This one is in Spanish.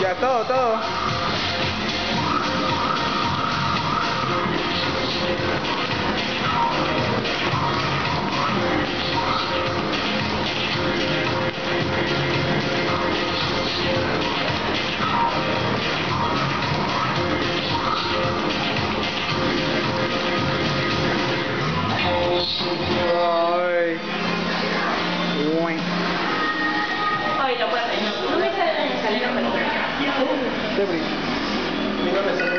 Ya todo, todo. Debris.